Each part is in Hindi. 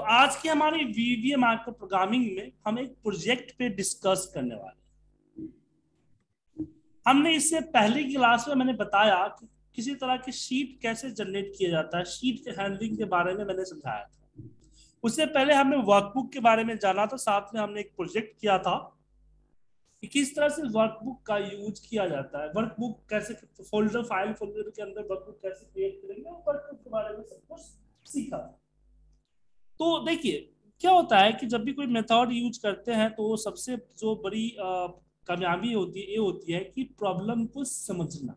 तो आज की हमारे वीवीए मार्कर प्रोग्रामिंग में हम एक प्रोजेक्ट पे डिस्कस करने वाले हमने इससे पहली क्लास में मैंने बताया कि किसी तरह की शीट कैसे जनरेट किया जाता है शीट के हैंडलिंग के बारे में मैंने समझाया था। उससे पहले हमने वर्कबुक के बारे में जाना था, साथ में हमने एक प्रोजेक्ट किया था कि किस तरह से वर्कबुक का यूज़ किया जाता है। वर्कबुक कैसे फोल्डर फ़ाइल फोल्डर के अंदर वर्कबुक कैसे क्रिएट करेंगे वर्कबुक के बारे में सब कुछ सीखा तो देखिए, क्या होता है कि जब भी कोई मेथड यूज़ करते हैं तो सबसे जो बड़ी कामयाबी होती है ये होती है कि प्रॉब्लम को समझना।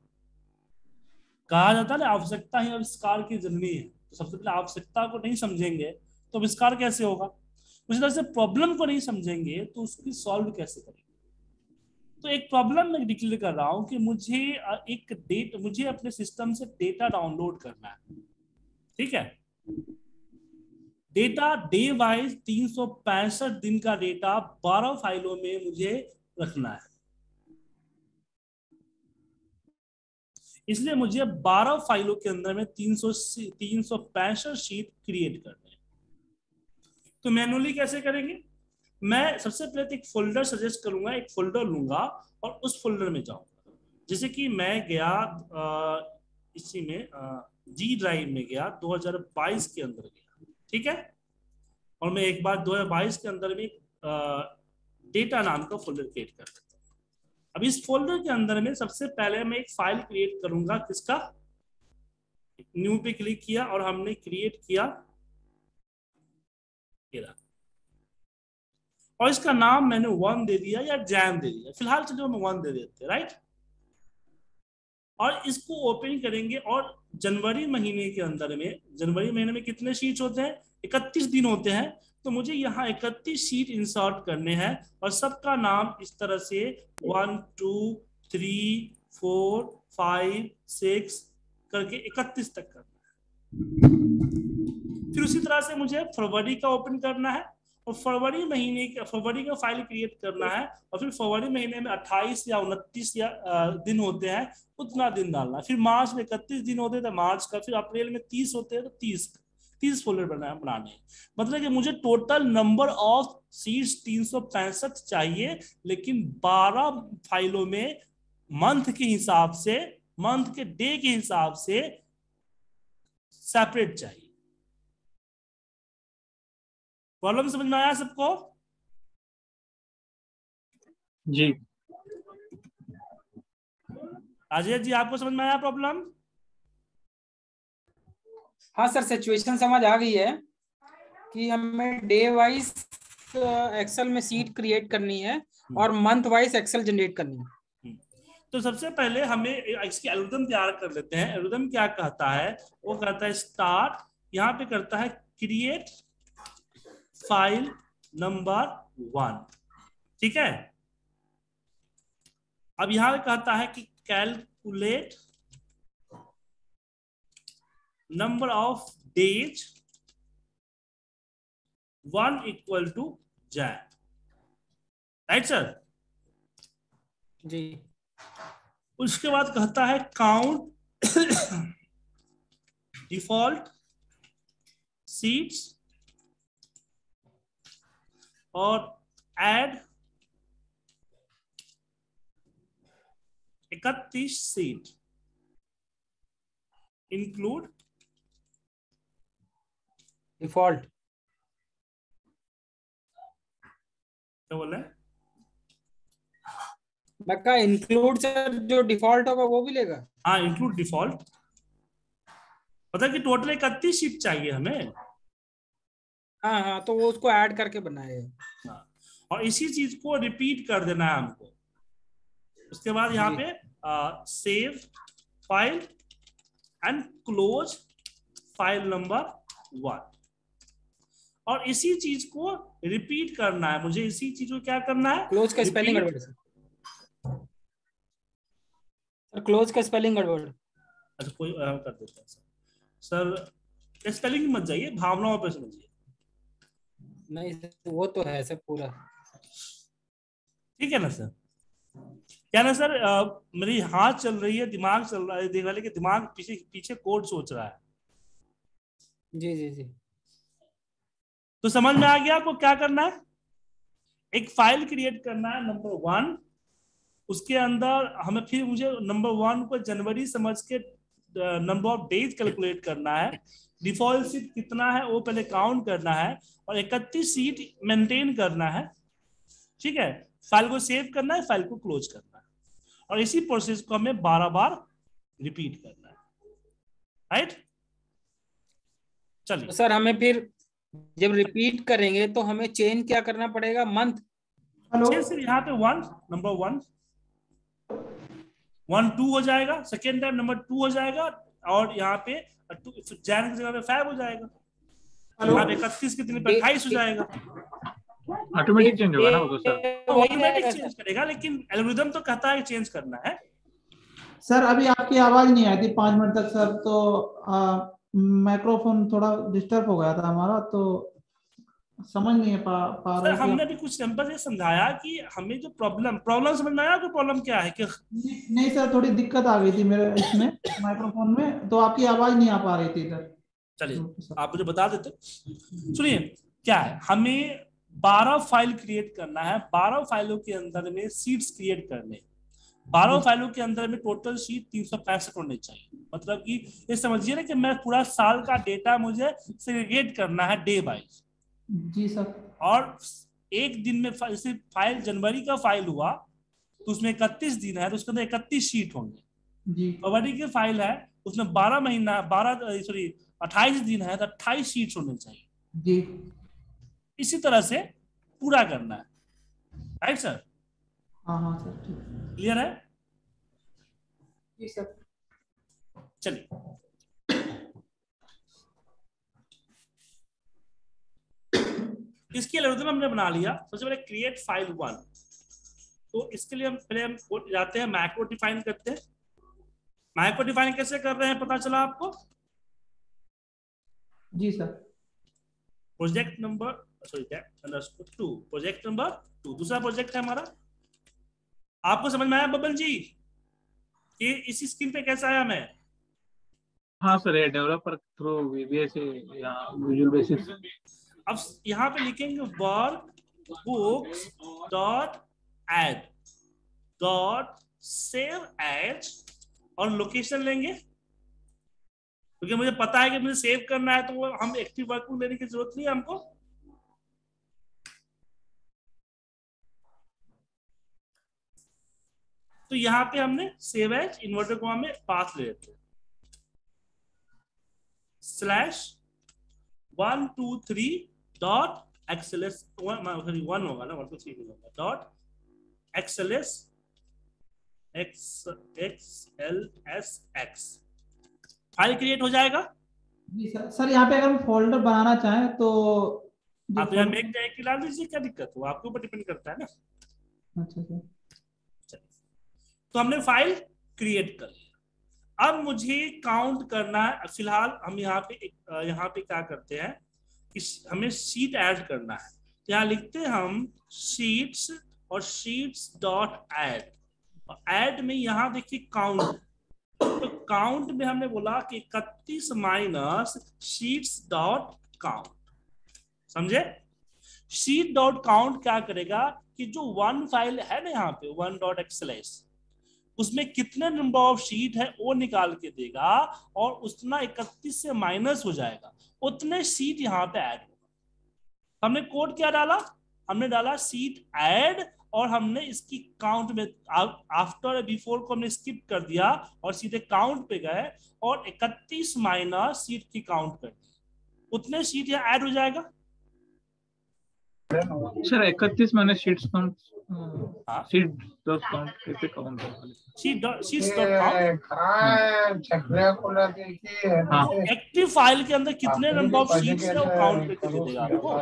कहा जाता है ना, आवश्यकता ही आविष्कार की जननी है। तो सबसे पहले आवश्यकता को नहीं समझेंगे तो आविष्कार कैसे होगा? उसी तरह से प्रॉब्लम को नहीं समझेंगे तो उसकी सॉल्व कैसे करेंगे? तो एक प्रॉब्लम मैं डिक्लेयर कर रहा हूँ कि मुझे एक डेट मुझे अपने सिस्टम से डेटा डाउनलोड करना है। ठीक है? डेटा डे वाइज तीन सौ पैंसठ दिन का डेटा 12 फाइलों में मुझे रखना है। इसलिए मुझे 12 फाइलों के अंदर में तीन सौ तीन सौ पैंसठ शीट क्रिएट करने हैं। तो मैनुअली कैसे करेंगे? मैं सबसे पहले तो एक फोल्डर सजेस्ट करूँगा एक फोल्डर लूँगा और उस फोल्डर में जाऊँगा। जैसे कि मैं गया आ, इसी में जी ड्राइव में गया 2022 के अंदर गया। ठीक है? और मैं एक बार 2022 के अंदर में डेटा नाम का फोल्डर क्रिएट कर देता हूँ। अब इस फोल्डर के अंदर में सबसे पहले मैं एक फ़ाइल क्रिएट करूँगा किसका? न्यू पे क्लिक किया और हमने क्रिएट किया और इसका नाम मैंने वन दे दिया या जैन दे दिया। फ़िलहाल चलो मैं वन दे देते राइट और इसको ओपन करेंगे और जनवरी महीने के अंदर में, जनवरी महीने में कितने शीट्स होते हैं? इकतीस दिन होते हैं। तो मुझे यहाँ इकतीस शीट इंसर्ट करने हैं और सबका नाम इस तरह से one two three four five six करके इकतीस तक करना है। फिर उसी तरह से मुझे फरवरी का ओपन करना है। और फरवरी महीने का, फरवरी का फ़ाइल क्रिएट करना है और फिर फरवरी महीने में 28 या उनतीस या दिन होते हैं, उतना दिन डालना फिर मार्च में इकतीस दिन होते हैं तो मार्च का, फिर अप्रैल में 30 होते हैं तो 30 तीस फोल्डर बना, बनाने मतलब कि मुझे टोटल नंबर ऑफ़ सीट्स तीन सौ पैंसठ चाहिए, लेकिन 12 फाइलों में मंथ के हिसाब से मंथ के डे के हिसाब से सेपरेट चाहिए। प्रॉब्लम समझ में आया सबको? जी। अजय जी आपको समझ में आया प्रॉब्लम हाँ सर सिचुएशन समझ आ गई है कि हमें डे वाइज एक्सेल में सीट क्रिएट करनी है हम्म। और मंथ वाइज एक्सेल जनरेट करनी है। हम्म। तो सबसे पहले हमें इसकी एल्गोरिथम तैयार कर लेते हैं। एल्गोरिथम क्या कहता है? वो कहता है स्टार्ट यहाँ पे करता है क्रिएट फ़ाइल नंबर वन। ठीक है? अब यहाँ कहता है कि calculate number of days 1 equal to jan right sir ji. उसके बाद कहता है काउंट डिफ़ॉल्ट सीट्स और एड इकतीस सीट इंक्लूड डिफ़ॉल्ट क्या बोले रहे मैं कहा इंक्लूड सर जो डिफ़ॉल्ट होगा वो भी लेगा। हाँ इंक्लूड डिफ़ॉल्ट पता कि टोटल इकतीस सीट चाहिए हमें? हाँ हाँ तो वो उसको ऐड करके बनाए। हाँ और इसी चीज़ को रिपीट कर देना है हमको। उसके बाद यहाँ पे save file and close file number one और इसी चीज़ को रिपीट करना है। मुझे इसी चीज़ को क्या करना है? क्लोज का स्पेलिंग गड़बड़ सर क्लोज का स्पेलिंग गड़बड़ अच्छा कोई कर देता है सर सर स्पेलिंग मत जाइए भावनाओं पे समझिए। नहीं वो तो है सर पूरा। ठीक है ना सर? क्या ना सर आ, मेरी हाथ चल रही है दिमाग चल रहा है देख वाले के दिमाग पीछे पीछे कोड सोच रहा है। जी जी जी। तो समझ में आ गया आपको क्या करना है? एक फ़ाइल क्रिएट करना है नंबर वन। उसके अंदर हमें फिर मुझे नंबर वन को जनवरी समझ के नंबर ऑफ़ डेज़ कैलकुलेट करना है। डिफ़ॉल्ट सीट कितना है वो पहले काउंट करना है और इकतीस सीट मेंटेन करना है। ठीक है? फ़ाइल को सेव करना है फ़ाइल को क्लोज करना है। और इसी प्रोसेस को हमें बारह बार रिपीट करना है। राइट चलिए। तो सर हमें फिर जब रिपीट करेंगे तो हमें चेंज क्या करना पड़ेगा? मंथ हेलो यहाँ पे one number one one two हो जाएगा सेकेंड टाइम नंबर टू हो जाएगा और यहाँ पे जैन की जगह पे फाइव हो जाएगा। यहाँ पे इकतीस के दिन पे अट्ठाईस हो जाएगा। ऑटोमेटिक चेंज होगा ना वो तो सर। ऑटोमेटिक चेंज करेगा लेकिन एल्गोरिदम तो कहता है चेंज करना है। सर अभी आपकी आवाज़ नहीं आई थी पाँच मिनट तक सर तो माइक्रोफोन थोड़ा डिस्टर्ब हो गया था हमारा तो समझ नहीं पा पा सर रहे हमने भी कुछ सिंपल से समझाया कि हमें जो प्रॉब्लम प्रॉब्लम समझ में आया कि प्रॉब्लम क्या है? कि नहीं नहीं सर थोड़ी दिक्कत आ गई थी मेरे इसमें माइक्रोफोन में तो आपकी आवाज़ नहीं आ पा रही थी इधर। चलिए आप मुझे बता देते। सुनिए क्या है? हमें बारह फ़ाइल क्रिएट करना है बारह फाइलों के अंदर में सीट्स क्रिएट करने। बारह फाइलों के अंदर में टोटल शीट तीन सौ पैंसठ होने चाहिए। मतलब कि ये समझिए ना कि मैं पूरा साल का डेटा मुझे सेग्रीगेट करना है डे वाइज जी सर। और एक दिन में फा- जैसे फ़ाइल जनवरी का फ़ाइल हुआ तो उसमें इकतीस दिन है तो उसके अंदर इकतीस शीट होंगे। फरवरी की फ़ाइल है उसमें बारह महीना बारह सॉरी अट्ठाईस दिन है तो अट्ठाईस शीट्स होने चाहिए। जी। इसी तरह से पूरा करना है। राइट सर हाँ हाँ सर क्लियर है? जी सर। चलिए। इसके एल्गोरिथम हमने बना लिया। सबसे पहले क्रिएट फ़ाइल वन तो इसके लिए हम पहले हम जाते हैं मैक्रो डिफाइन करते हैं। मैक्रो डिफाइन कैसे कर रहे हैं पता चला आपको? जी sir. Project number sorry underscore two project number two दूसरा प्रोजेक्ट है हमारा। आपको समझ में आया बबल जी? कि इसी स्क्रीन पे कैसे आया मैं? हाँ सर डेवलपर थ्रू वीबीएस या विजुअल बेसिस अब यहाँ पे लिखेंगे work books dot ed dot save as और लोकेशन लेंगे। क्योंकि मुझे पता है कि मुझे सेव करना है तो वो हम एक्टिव वर्क बुक लेने की ज़रूरत नहीं है हमको। तो यहाँ पे हमने सेव एज इन्वर्टर को हमें पाथ ले लेते हैं। Slash one two three dot xls sorry one होगा ना वन टू थ्री होगा dot xls x x l s x file create हो जाएगा? जी सर सर यहाँ पे अगर हम फोल्डर बनाना चाहें तो आप यहाँ मेक डायरेक्टरी डाल दीजिए क्या दिक्कत हो आपके ऊपर डिपेंड करता है ना? अच्छा सर। तो हमने फ़ाइल क्रिएट कर लिया अब मुझे काउंट करना है। फ़िलहाल हम यहाँ पे यहाँ पे क्या करते हैं? इस, हमें शीट ऐड करना है। तो यहाँ लिखते हैं हम शीट्स और शीट्स डॉट ऐड ऐड में यहाँ देखिए काउंट तो काउंट में हमने बोला कि इकतीस माइनस शीट्स डॉट काउंट समझे? शीट डॉट काउंट क्या करेगा कि जो वन फ़ाइल है ना यहाँ पे वन डॉट एक्सएलएस उसमें कितने नंबर ऑफ़ शीट है, वो निकाल के देगा और उतना इकतीस से माइनस हो जाएगा। उतने सीट यहाँ पे ऐड होगा। हमने कोड क्या डाला? हमने डाला सीट ऐड और हमने इसकी काउंट में आफ्टर बिफोर को हमने स्किप कर दिया और सीधे काउंट पे गए और 31 माइनस सीट की काउंट कर दी। उतने सीट यहाँ ऐड हो जाएगा। सर इकतीस मैंने शीट्स काउंट हाँ। शीट डॉट काउंट कैसे count sheet dot sheets dot count हाँ। एक्टिव फ़ाइल के अंदर कितने नंबर ऑफ़ शीट्स है वो काउंट करके दे देगा आपको?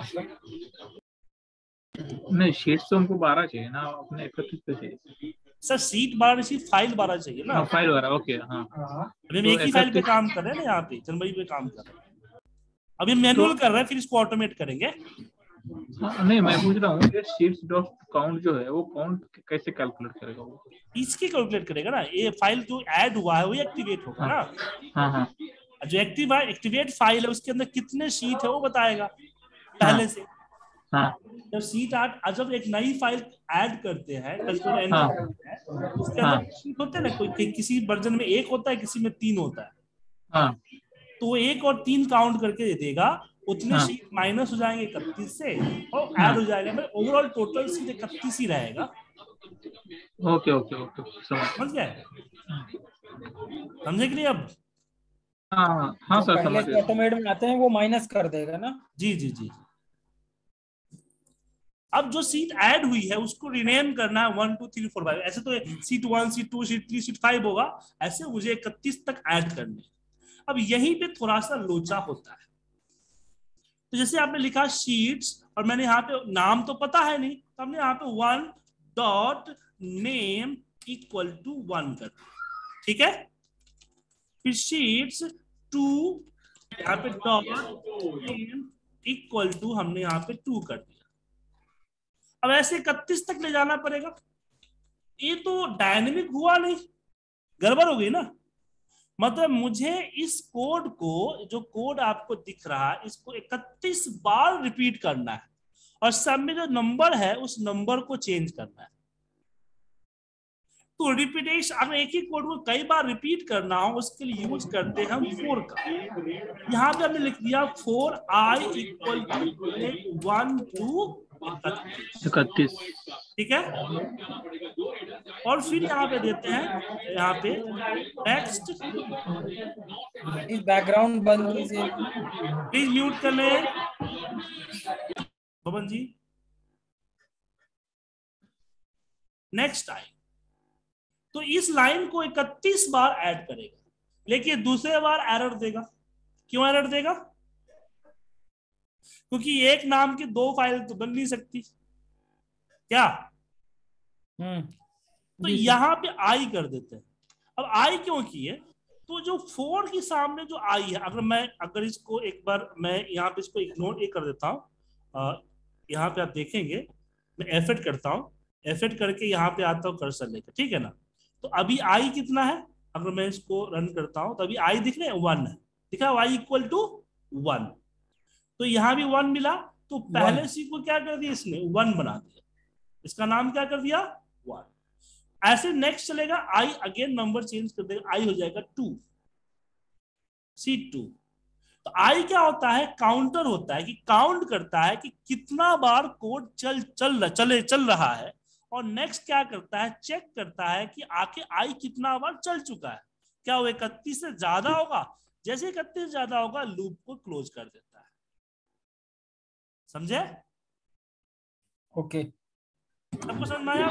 नहीं शीट्स तो हमको बारह चाहिए ना अपने इकतीस पे चाहिए। सर सीट बारह नहीं चाहिए फ़ाइल बारह चाहिए ना? हाँ फ़ाइल बारह ओके हाँ। अभी हम तो एक ही फ़ाइल पे काम कर रहे हैं ना यहाँ पे जनवरी पे काम कर रहे हैं। अभी हम मैनुअल कर रहे हैं फिर इसको ऑटोमेट करेंगे। हाँ, नहीं मैं पूछ रहा हूँ ये शीट्स डॉट काउंट जो है वो काउंट कैसे कैलकुलेट करेगा वो? इसकी कैलकुलेट करेगा ना ये फ़ाइल जो ऐड हुआ है वो एक्टिवेट होगा ना? हाँ हाँ जो एक्टिव एक्टिवेट फ़ाइल है उसके अंदर कितने शीट है वो बताएगा पहले से। हाँ। जब आर्ट जब एक नई फ़ाइल ऐड करते हैं हाँ। उसके हाँ। अंदर sheet होते हैं ना कोई किसी वर्जन में एक होता है किसी में तीन होता है। हाँ। तो एक और तीन काउंट करके दे देगा उतने हाँ। सीट माइनस हो जाएँगे इकतीस से और हाँ। ऐड हो जाएगा मतलब ओवरऑल टोटल सीट इकतीस ही रहेगा। ओके ओके ओके समझ गए समझे कि नहीं अब? हाँ हाँ सर पहले समझ ऑटोमेट में आते हैं वो माइनस कर देगा ना? जी जी जी। अब जो सीट ऐड हुई है उसको रिनेम करना है one two three four five ऐसे तो sheet one sheet two sheet three sheet five होगा। ऐसे मुझे इकतीस तक ऐड करने हैं। अब यहीं पे थोड़ा सा लोचा होता है। तो जैसे आपने लिखा शीट्स और मैंने यहाँ पे नाम तो पता है नहीं तो हमने यहाँ पे one dot name equal to one कर दिया। ठीक है? फिर शीट्स टू यहाँ पे डॉट नेम इक्वल टू हमने यहाँ पे टू कर दिया। अब ऐसे इकतीस तक ले जाना पड़ेगा। ये तो डायनेमिक हुआ नहीं। गड़बड़ हो गई ना? मतलब मुझे इस कोड को, जो कोड आपको दिख रहा है, इसको 31 बार रिपीट करना है। और सब में जो नंबर है, उस नंबर को चेंज करना है। तो रिपीटेशन अगर एक ही कोड को कई बार रिपीट करना हो, उसके लिए यूज़ करते हैं हम फोर का। यहाँ पे हमने लिख दिया, for i equal to one to इकतीस। ठीक है? और फिर यहाँ पे देते हैं यहाँ पे नेक्स्ट इस बैकग्राउंड बंद कीजिए। प्लीज़ म्यूट कर ले। बबन जी। नेक्स्ट आई तो इस लाइन को 31 बार ऐड करेगा। लेकिन दूसरे बार एरर देगा। क्यों एरर देगा? क्योंकि एक नाम की दो फ़ाइल तो बन नहीं सकती। क्या? हम्म। तो यहाँ पे आई कर देते हैं। अब आई क्यों की है? तो जो फोर के सामने जो आई है अगर मैं अगर इसको एक बार मैं यहाँ पे इसको इग्नोर ये कर देता हूँ यहाँ पे आप देखेंगे मैं एफेट करता हूँ एफेट करके यहाँ पे आता हूँ कर्सर लेकर ठीक है ना? तो अभी आई कितना है? अगर मैं इसको रन करता हूँ तो अभी आई दिख रहे हैं वन है। दिखा वाई इक्वल टू वन तो यहाँ भी वन मिला तो पहले सी को क्या कर दिया इसने? वन बना दिया। इसका नाम क्या कर दिया? वन ऐसे नेक्स्ट चलेगा आई अगेन नंबर चेंज कर देगा आई हो जाएगा टू सी टू तो आई क्या होता है? काउंटर होता है कि काउंट करता है कि कितना बार कोड चल चल चले चल रहा है। और नेक्स्ट क्या करता है? चेक करता है कि आके आई कितना बार चल चुका है। क्या वो इकतीस से ज़्यादा होगा? जैसे इकतीस ज़्यादा होगा लूप को क्लोज कर देता समझे? ओके। सबको समझ में आया?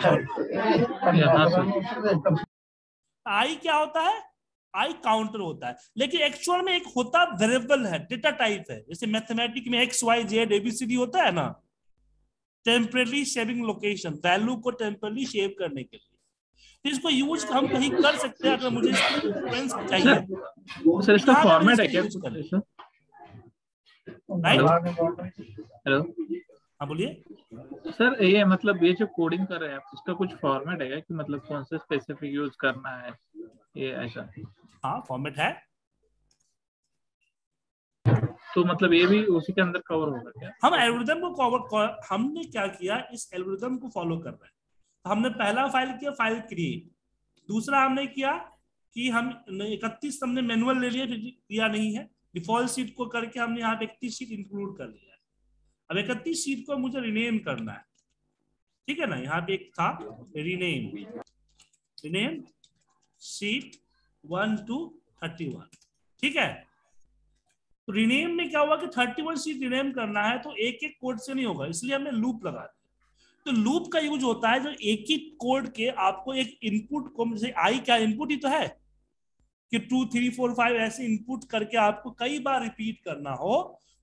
आई क्या होता है? आई काउंटर होता है। लेकिन एक्चुअल में एक होता वेरिएबल है डेटा टाइप है। जैसे मैथमेटिक में एक्स वाई जेड एबीसीडी होता है ना? टेम्पररी शेविंग लोकेशन वैल्यू को टेम्पररी शेव करने के लिए। तो इसको यूज़ हम कहीं कर सकते हैं अगर मुझे चाहिए। सर इसका हाँ, फॉर्मेट है क्या? कर। ले। सर राइट हेलो हाँ बोलिए। सर ये मतलब ये जो कोडिंग कर रहे हैं आप इसका कुछ फॉर्मेट है कि मतलब कौन सा स्पेसिफिक यूज़ करना है? ये ऐसा। हाँ फॉर्मेट है। तो मतलब ये भी उसी के अंदर कवर होगा क्या? हम एल्गोरिदम को कवर हमने क्या किया इस एल्गोरिदम को फॉलो कर रहे हैं। तो हमने पहला फ़ाइल किया फ़ाइल क्रिएट दूसरा हमने किया कि हम इकतीस हमने मैनुअल ले लिया फिर किया नहीं है। डिफ़ॉल्ट सीट को करके हमने यहाँ पे इकतीस सीट इंक्लूड कर लिया है। अब इकतीस सीट को मुझे रिनेम करना है। ठीक है ना? यहाँ पे एक था rename rename sheet one two thirty one ठीक है? तो रिनेम में क्या हुआ कि 31 सीट रिनेम करना है तो एक एक कोड से नहीं होगा, इसलिए हमने लूप लगा दिया। तो लूप का यूज़ होता है जो एक ही कोड के आपको एक इनपुट को, जैसे आई क्या इनपुट ही तो है। कि टू थ्री फोर फाइव ऐसे इनपुट करके आपको कई बार रिपीट करना हो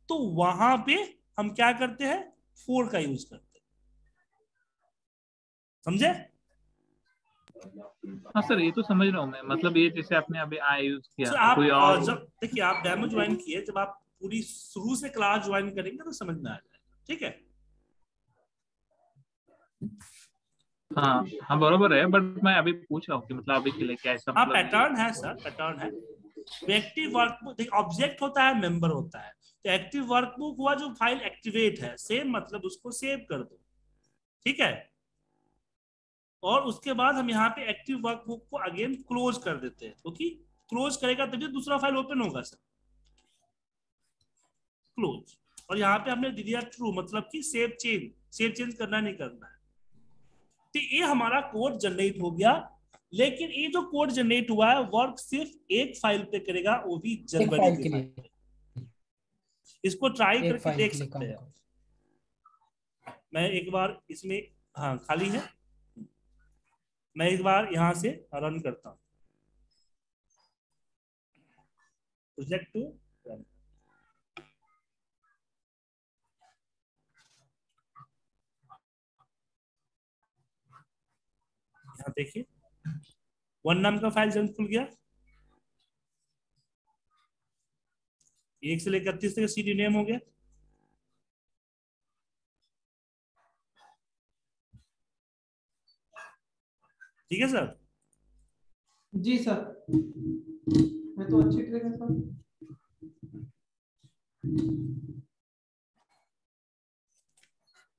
तो वहाँ पे हम क्या करते हैं? फोर का यूज़ करते हैं। समझे? हाँ सर ये तो समझ रहा हूँ मैं। मतलब ये जैसे आपने अभी आई यूज़ किया तो आप कोई और जब देखिए आप डेमो ज्वाइन किए जब आप पूरी शुरू से क्लास ज्वाइन करेंगे तो समझ में आ जाएगा। ठीक है? हाँ हाँ बरोबर है बट मैं अभी पूछ रहा हूँ कि मतलब अभी के लिए क्या ऐसा हाँ मतलब पैटर्न है सर पैटर्न है। एक्टिव वर्क देखिए ऑब्जेक्ट होता है मेंबर होता है। तो एक्टिव वर्कबुक हुआ जो फ़ाइल एक्टिवेट है सेम मतलब उसको सेव कर दो। ठीक है? और उसके बाद हम यहाँ पे एक्टिव वर्कबुक को अगेन क्लोज कर देते हैं। क्योंकि तो क्लोज करेगा तभी दूसरा फ़ाइल ओपन होगा सर क्लोज और यहाँ पे हमने दिया ट्रू मतलब कि सेव चेंज सेव चेंज करना नहीं करना है। तो ये हमारा कोड जनरेट हो गया लेकिन ये जो कोड जनरेट हुआ है वर्क सिर्फ़ एक फ़ाइल पे करेगा वो भी जनवरी के के लिए। इसको ट्राई करके देख सकते हैं मैं एक बार इसमें हाँ खाली है। मैं एक बार यहाँ से रन करता हूँ। प्रोजेक्ट टू रन यहाँ देखिए। वन नाम का फ़ाइल जल्द खुल गया। एक से लेकर इकतीस तक सीडी नेम हो गया। ठीक है सर? जी सर। मैं तो अच्छी ट्रेक है सर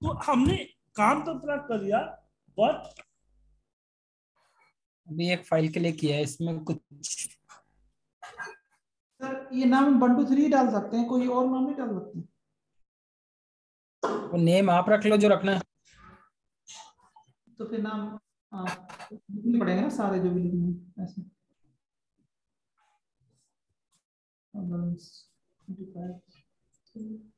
तो हमने काम तो पूरा कर लिया बट अभी एक फ़ाइल के लिए किया है इसमें कुछ सर ये नाम वन टू थ्री डाल सकते हैं कोई और नाम नहीं डाल सकते? वो नेम आप रख लो जो रखना है। तो फिर नाम लिखने पड़ेंगे ना सारे जो भी लिखने हैं ऐसे। Balance, 25.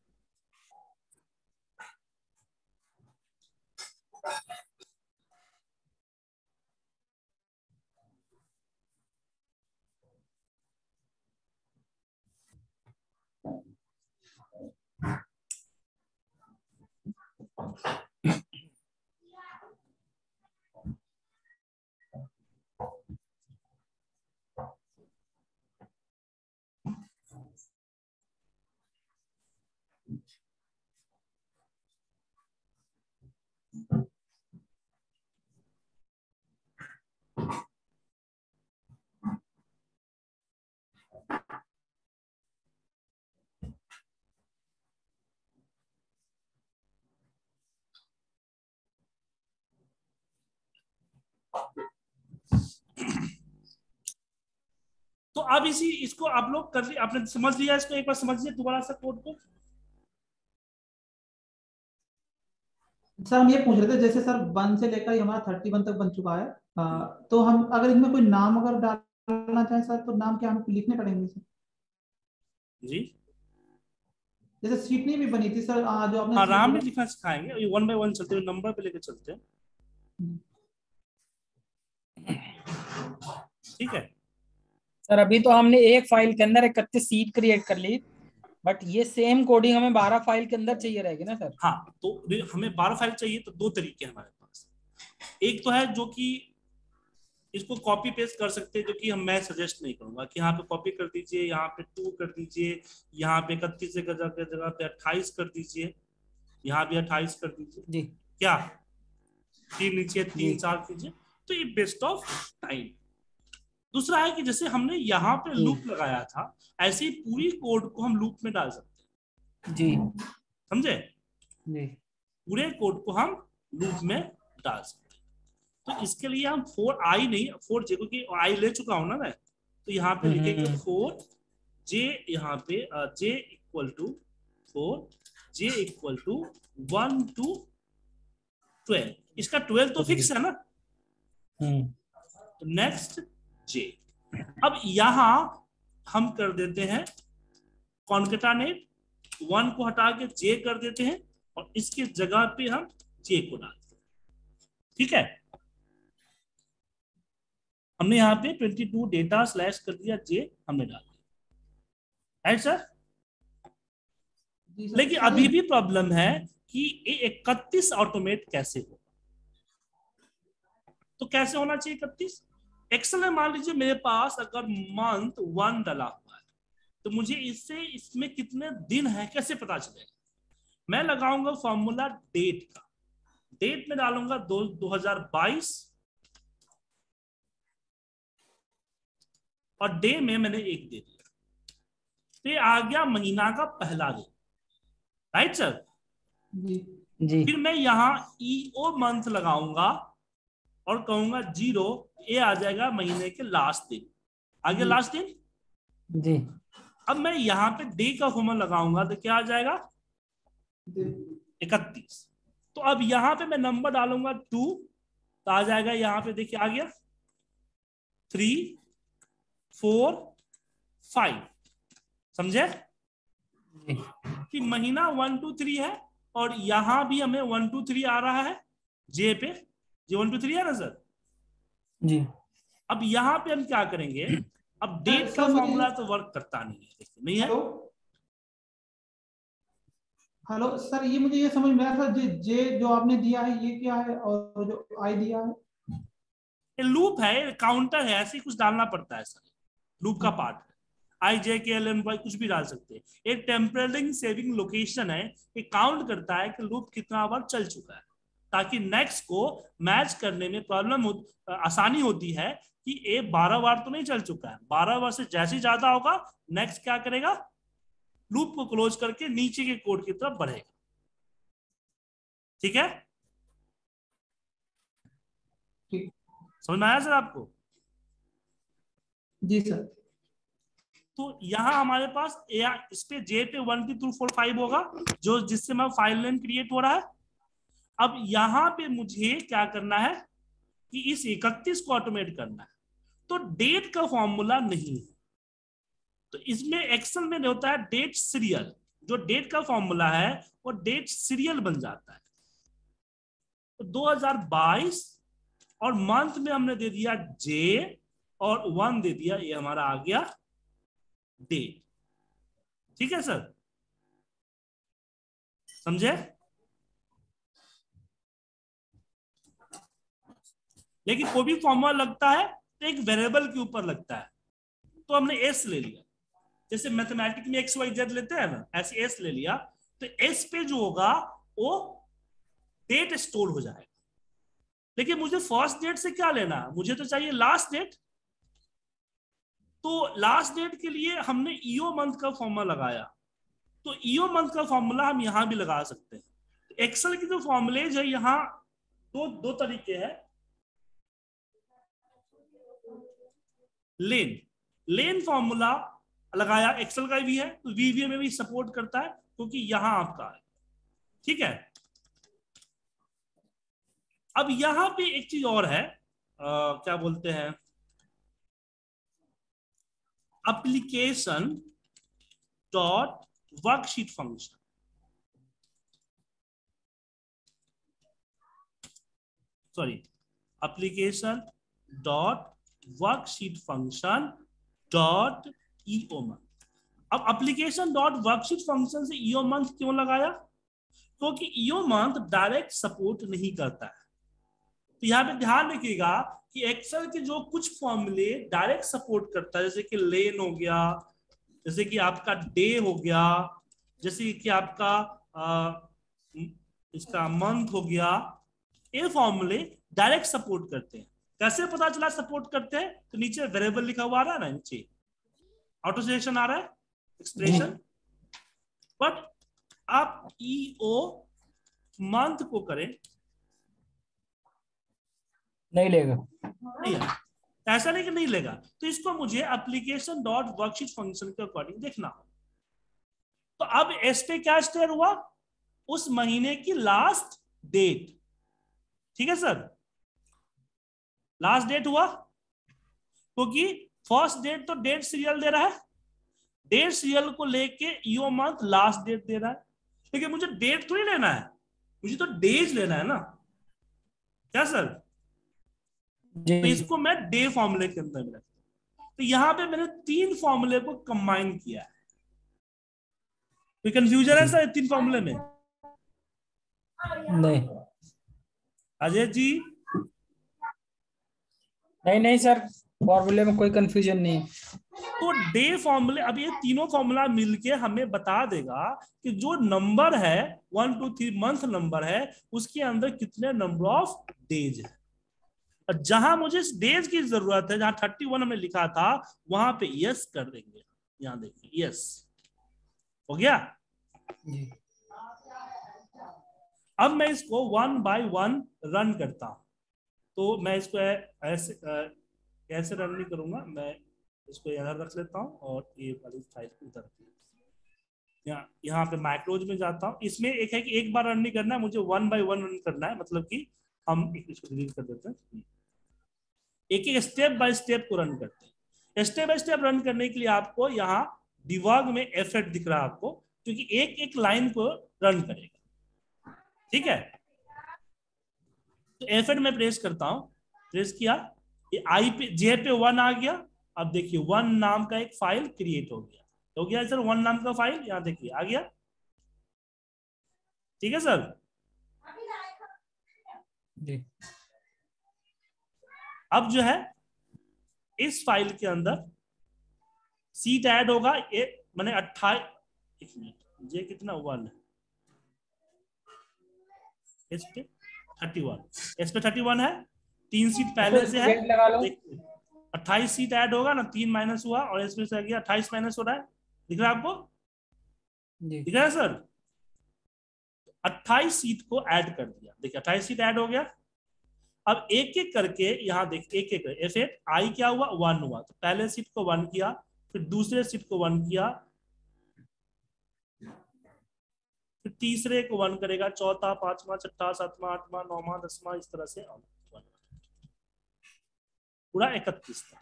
तो अब इसी इसको आप लोग कर आपने समझ लिया इसको? एक बार समझिए दोबारा सा कोड को। सर हम ये पूछ रहे थे जैसे सर वन से लेकर ये हमारा थर्टी वन तक बन चुका है आ, तो हम अगर इसमें कोई नाम अगर डालना चाहें सर तो नाम क्या हमें लिखने पड़ेंगे सर? जी। जैसे सीट नहीं भी बनी थी सर आ, जो आपने हाँ राम भी लिखना सिखाएँगे ये वन बाय वन चलते हुए नंबर पे लेके चलते हैं। ठीक है। सर अभी तो हमने एक फ़ाइल के अंदर इकतीस सीट क्रिएट कर ली बट ये सेम कोडिंग हमें बारह फ़ाइल के अंदर चाहिए रहेगी ना सर? हाँ तो हमें बारह फ़ाइल चाहिए तो दो तरीके हैं हमारे पास। एक तो है जो कि इसको कॉपी पेस्ट कर सकते हैं जो कि हम मैं सजेस्ट नहीं करूँगा कि यहाँ पे कॉपी कर दीजिए यहाँ पे टू कर दीजिए यहाँ पे इकतीस जगह जगह पे अट्ठाईस कर दीजिए यहाँ भी अट्ठाईस कर दीजिए। जी। क्या? तीन नीचे तीन। चार कीजिए तो ये बेस्ट ऑफ़ टाइम दूसरा है कि जैसे हमने यहाँ पे लूप लगाया था ऐसे ही पूरी कोड को हम लूप में डाल सकते हैं। जी। समझे? पूरे कोड को हम लूप में डाल सकते हैं। तो इसके लिए हम फोर आई नहीं फोर जे क्योंकि आई ले चुका हूँ ना मैं तो यहाँ पे हम्म, लिखेंगे हम्म। फोर जे यहाँ पे j equal to for j equal to one to twelve इसका ट्वेल्व तो फिक्स है ना? हम्म। तो नेक्स्ट जे। अब यहाँ हम कर देते हैं कॉन्केटानेट वन को हटा के जे कर देते हैं और इसके जगह पे हम जे को डालते हैं। ठीक है? हमने यहाँ पे 22 डेटा स्लैश कर दिया जे हमने डाल दिया। राइट सर लेकिन अभी भी प्रॉब्लम है कि ये इकतीस ऑटोमेट कैसे हो तो कैसे होना चाहिए इकतीस? एक्सेल में मान लीजिए मेरे पास अगर मंथ वन डला हुआ है तो मुझे इससे इसमें कितने दिन है कैसे पता चलेगा? मैं लगाऊँगा फॉर्मूला डेट का। डेट में डालूँगा दो 2022 और डे में मैंने एक दे दिया। तो ये आ गया महीना का पहला दिन। Right sir ji. जी। फिर मैं यहाँ ईओ मंथ लगाऊँगा। और कहूँगा ज़ीरो ये आ जाएगा महीने के लास्ट दिन। आगे लास्ट दिन? जी। अब मैं यहाँ पे डे का फॉर्मूला लगाऊँगा तो क्या आ जाएगा? इकतीस। तो अब यहाँ पे मैं नंबर डालूँगा टू तो आ जाएगा यहाँ पे देखिए आ गया। थ्री फोर फाइव समझे? कि महीना वन टू थ्री है और यहाँ भी हमें वन टू थ्री आ रहा है जे पे। जे वन टू थ्री है ना सर जी। अब यहाँ पे हम क्या करेंगे? अब डेट का फॉर्मूला तो वर्क करता नहीं है देखिए नहीं है? हेलो हेलो सर ये मुझे ये समझ में आया सर जे जे जो आपने दिया है ये क्या है और जो आई दिया है? ये लूप है काउंटर है ऐसे ही कुछ डालना पड़ता है सर लूप का part I J K L N Y कुछ भी डाल सकते हैं। एक टेम्पररी सेविंग लोकेशन है ये काउंट करता है कि लूप कितना बार चल चुका है। ताकि नेक्स्ट को मैच करने में प्रॉब्लम हो, आसानी होती है कि ए बारह बार तो नहीं चल चुका है। बारह बार से जैसे ज़्यादा होगा नेक्स्ट क्या करेगा? लूप को क्लोज करके नीचे के कोड की तरफ़ बढ़ेगा। ठीक है? ठीक। समझ में आया सर आपको? जी सर। तो यहाँ हमारे पास ए इस पे जे पे one two two four five होगा जो जिससे मैं फ़ाइल नेम क्रिएट हो रहा है। अब यहाँ पे मुझे क्या करना है कि इस इकतीस को ऑटोमेट करना है। तो डेट का फॉर्मूला नहीं है। तो इसमें एक्सेल में होता है डेट सीरियल जो डेट का फॉर्मूला है, वो डेट सीरियल बन जाता है। तो 2022 और मंथ में हमने दे दिया जे और वन दे दिया, ये हमारा आ गया डे ठीक है सर समझे? लेकिन कोई भी फॉर्मूला लगता है तो एक वेरिएबल के ऊपर लगता है। तो हमने एस ले लिया। जैसे मैथमेटिक में एक्स वाई जेड लेते हैं ना, ऐसे एस ले लिया तो एस पे जो होगा, वो डेट स्टोर हो जाएगा। लेकिन मुझे फ़र्स्ट डेट से क्या लेना मुझे तो चाहिए लास्ट डेट तो लास्ट डेट के लिए हमने ईओ मंथ का फॉर्मूला लगाया। तो ईओ मंथ का फॉर्मूला हम यहाँ भी लगा सकते हैं। एक्सेल की जो फॉर्मुलेज है, यहाँ दो दो तरीके हैं। लेन लेन फॉर्मूला लगाया एक्सेल का भी है तो वीवीए में भी सपोर्ट करता है क्योंकि यहाँ आपका है। ठीक है? अब यहाँ पे एक चीज़ और है आ, क्या बोलते हैं? Application dot worksheet function sorry application dot worksheet function dot EO month अब application डॉट वर्कशीट फ़ंक्शन से eo month क्यों लगाया? क्योंकि eo month डायरेक्ट सपोर्ट नहीं करता है। तो यहाँ पे ध्यान रखिएगा कि एक्सेल के जो कुछ फॉर्मूले डायरेक्ट सपोर्ट करता है जैसे कि लेन हो गया जैसे कि आपका डे हो गया जैसे कि आपका आ, इसका मंथ हो गया ये फॉर्मूले डायरेक्ट सपोर्ट करते हैं। कैसे पता चला सपोर्ट करते हैं? तो नीचे वेरिएबल लिखा हुआ आ रहा है ना नीचे। ऑटो सिलेक्शन आ रहा है एक्सप्रेशन बट आप ईओ मंथ को करें। नहीं लेगा। नहीं ऐसा नहीं कि नहीं लेगा। तो इसको मुझे एप्लीकेशन डॉट वर्कशीट फ़ंक्शन के अकॉर्डिंग देखना तो अब एस पे क्या स्टेयर हुआ? उस महीने की लास्ट डेट ठीक है सर लास्ट डेट हुआ? क्योंकि फ़र्स्ट डेट तो डेट सीरियल दे रहा है। डेट सीरियल को लेके यो मंथ लास्ट डेट दे रहा है। लेकिन मुझे डेट थोड़ी लेना है। मुझे तो डेज़ लेना है ना। क्या सर? तो इसको मैं डे फॉर्मूले के अंदर में तो यहाँ पे मैंने तीन फॉर्मूले को कंबाइन किया है। कोई कंफ्यूजन है सर तीन फॉर्मूले में? नहीं। अजय जी नहीं नहीं सर फॉर्मूले में कोई कंफ्यूजन नहीं है। तो डे फॉर्मूले अब ये तीनों फॉर्मूला मिलके हमें बता देगा कि जो नंबर है one two three month number है उसके अंदर कितने नंबर ऑफ़ डेज़ है। और जहाँ मुझे डेज़ की ज़रूरत है जहाँ थर्टी वन हमने लिखा था वहाँ पे यस कर देंगे। यहाँ देखिए यस हो गया? अब मैं इसको वन बाय वन रन करता हूँ। तो मैं इसको ऐसे कैसे रन नहीं करूँगा। मैं इसको यहाँ रख लेता हूँ और ये वाली फ़ाइल हूँ। यहाँ पे माइक्रोज में जाता हूँ। इसमें एक है कि एक बार रन नहीं करना है, मुझे वन बाय वन रन करना है। मतलब कि हम इसको डिलीट कर देते हैं। एक एक स्टेप बाय स्टेप को रन करते हैं। स्टेप बाय स्टेप रन करने के लिए आपको यहाँ डिवाग में एफेक्ट दिख रहा है आपको, क्योंकि एक एक लाइन को रन करेगा। ठीक है? तो एफेक्ट में प्रेस करता हूँ। प्रेस किया ये आई पे जे पे वन आ गया। अब देखिए वन नाम का एक फ़ाइल क्रिएट हो गया। हो गया सर वन नाम का फ़ाइल यहाँ देखिए आ गया। ठीक है सर जी। अब जो है इस फ़ाइल के अंदर सीट ऐड होगा। ये मैंने अट्ठाईस एक मिनट जे कितना वन है इस पे। Thirty one. इस पे थर्टी वन है। तीन सीट पहले से है Gate लगा लो। अट्ठाईस सीट ऐड होगा ना तीन माइनस हुआ और इसमें से आ गया अट्ठाईस माइनस हो रहा है। दिख रहा है आपको? दिख रहा है सर अट्ठाईस सीट को ऐड कर दिया। देखिए अट्ठाईस सीट ऐड हो गया। अब एक एक करके यहाँ देख एक एक एफ़ एट आई क्या हुआ? वन हुआ। तो पहले सीट को वन किया फिर दूसरे सीट को वन किया फिर तीसरे को वन करेगा, चौथा, पांचवा, छठा, सातवा, आठवा, नौवा, दसवा, इस तरह से। पूरा इकतीस तक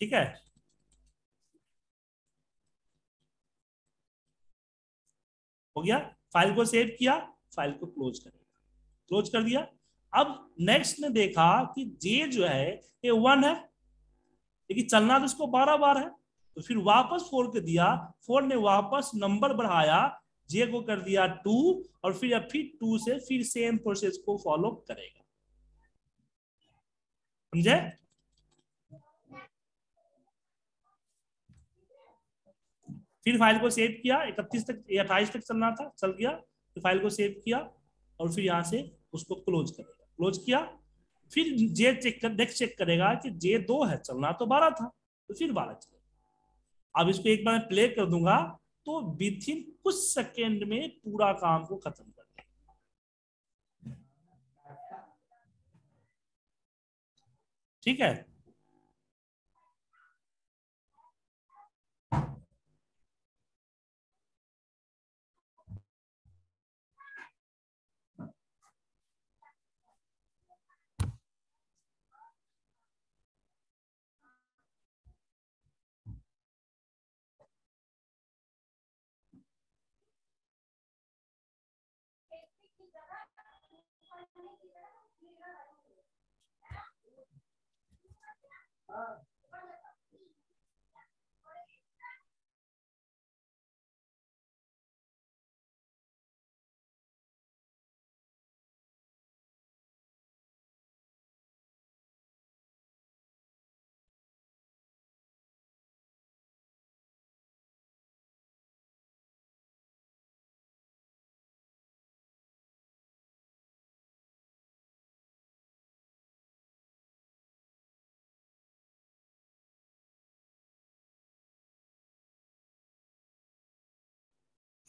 ठीक है? हो गया? फ़ाइल को सेव किया, फ़ाइल को क्लोज करेगा क्लोज कर दिया। अब नेक्स्ट ने देखा कि जे जो है, ये वन है। लेकिन चलना तो इसको बारह बार है। तो फिर वापस फोर के दिया, फोर ने वापस नंबर बढ़ाया, जे को कर दिया टू, और फिर अब फिर टू से फिर सेम प्रोसेस को फॉलो करेगा। समझे? फिर फ़ाइल को सेव किया, इकतीस तक अट्ठाईस तक चलना था, चल गया, फिर फ़ाइल को सेव किया, और फिर यहाँ से उसको क्लोज करेगा। क्लोज किया, फिर जे चेक कर नेक्स्ट चेक करेगा कि जे दो है, चलना तो बारह था तो फिर बारह चलेगा। अब इसको एक बार प्ले कर दूँगा तो विथ इन कुछ सेकेंड में पूरा काम को खत्म कर ठीक है? 아.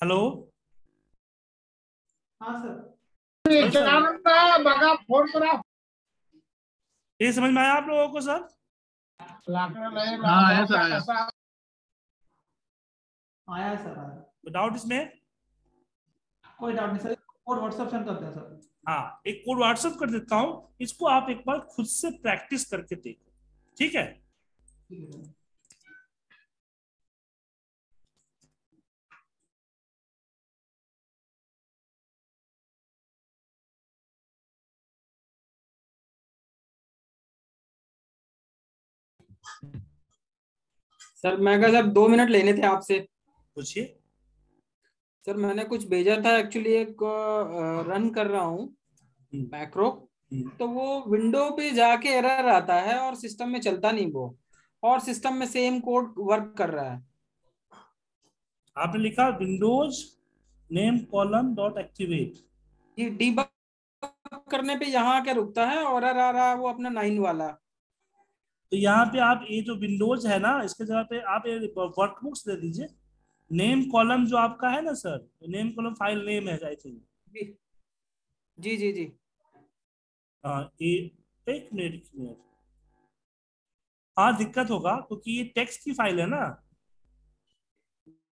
हेलो? हाँ सर। बघा फ़ोन करा। ये समझ में आया आप लोगों को सर? हाँ, आया सर, आया। है सर डाउट इसमें? कोई डाउट नहीं सर कोड व्हाट्सएप सेंड करते हैं सर। हाँ एक कोड व्हाट्सएप कर देता हूँ। इसको आप एक बार खुद से प्रैक्टिस करके देखो। ठीक है? सर मैं कहा सर दो मिनट लेने थे आपसे। पूछिए। सर मैंने कुछ भेजा था एक्चुअली एक रन कर रहा हूँ हम्म। मैक्रो हम्म। तो वो विंडो पे जाके एरर आता है और सिस्टम में चलता नहीं वो। और सिस्टम में सेम कोड वर्क कर रहा है। आपने लिखा windows name column dot activate ये डीबग करने पे यहाँ क्या रुकता है और आ रहा है वो अपना नाइन वाला। तो यहाँ पे आप ये जो विंडोज़ है ना इसके जगह पे आप ये वर्कबुक्स दे दीजिए। नेम कॉलम जो आपका है ना sir name column file name है आई थिंक जी। जी जी हाँ एक मिनट एक मिनट हाँ दिक्कत होगा क्योंकि ये टेक्स्ट की फ़ाइल है ना।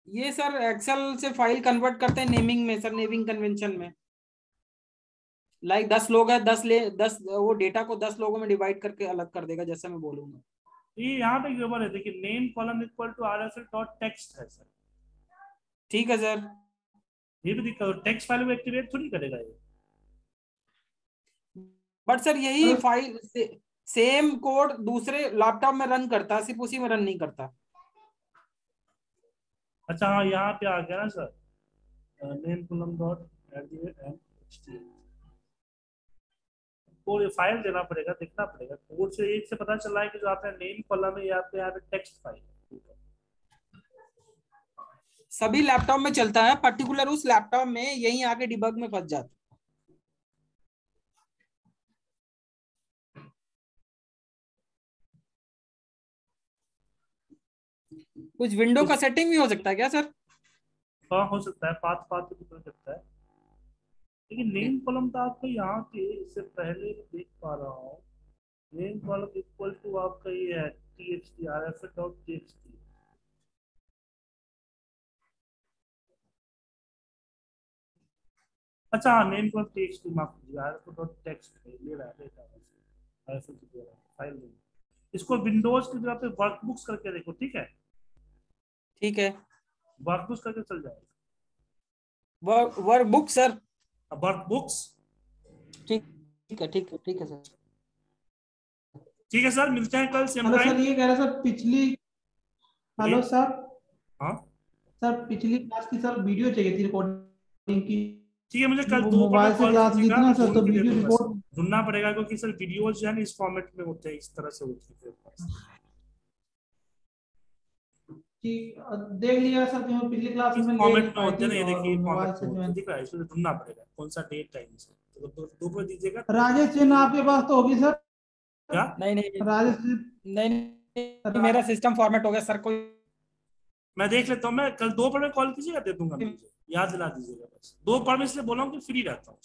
ये सर एक्सेल से फ़ाइल कन्वर्ट करते हैं नेमिंग में सर नेमिंग कन्वेंशन में। लाइक दस लोग है दस ले दस वो डेटा को दस लोगों में डिवाइड करके अलग कर देगा जैसे मैं बोलूँगा। ये यहाँ पे है देखिए name column equal to dot text है सर ठीक है सर ये भी दिक्कत टेक्स्ट फ़ाइल में एक्टिवेट थोड़ी करेगा ये। बट सर यही फ़ाइल से, सेम कोड दूसरे लैपटॉप में रन करता है सिर्फ़ उसी में रन नहीं करता। अच्छा हाँ यहाँ पे आ गया ना sir name column dot code file देना पड़ेगा देखना पड़ेगा। कोड से एक से पता चला है कि जो आपने नेम कॉलम है यहाँ पे टेक्स्ट फ़ाइल है। सभी लैपटॉप में चलता है पर्टिकुलर उस लैपटॉप में यही आके डिबग में फंस जाता है। कुछ विंडो का सेटिंग भी हो सकता है क्या सर हाँ हो सकता है पाथ पाथ भी कर सकता है। लेकिन नेम कॉलम तो आपको यहाँ पे इससे पहले देख पा रहा हूँ। नेम कॉलम इक्वल टू आपका ये है T H T R F dot T H T अच्छा हाँ name column T H T माफ़ कीजिए आर एफ़ डॉट टेक्स्ट है ये रहा डेटा आर एफ़ दे रहा है फ़ाइल नहीं इसको विंडोज़ की जगह पे वर्कबुक्स करके देखो ठीक है? ठीक है। वर्कबुक्स करके चल जाएगा। Work workbook sir workbooks ठीक है ठीक है ठीक है सर ठीक है सर मिलते हैं कल सेम हेलो सर ये कह रहे सर पिछली हेलो सर। हाँ? सर पिछली क्लास की सर वीडियो चाहिए थी रिकॉर्डिंग की। ठीक है मुझे कल दो मोबाइल से क्लास ली थी ना सर तो वीडियो रिकॉर्ड ढूंढना पड़ेगा क्योंकि सर वीडियोज़ जो है ना इस फॉर्मेट में होते हैं इस तरह से होती है। देख लिया सर जो पिछली क्लास में फॉर्मेट में होते ना ये देखिए दिख रहा है इसमें ढूंढना पड़ेगा कौन सा डेट टाइम से? तो दो दो दीजिएगा। राजेश जैन आपके पास तो होगी सर। क्या? नहीं नहीं राजेश नहीं, नहीं मेरा सिस्टम फॉर्मेट हो गया सर कोई मैं देख लेता हूँ मैं कल दो पर में कॉल कीजिएगा दे दूँगा मुझे। याद दिला दीजिएगा बस। दो पर में इसलिए बोला हूँ कि फ्री रहता हूँ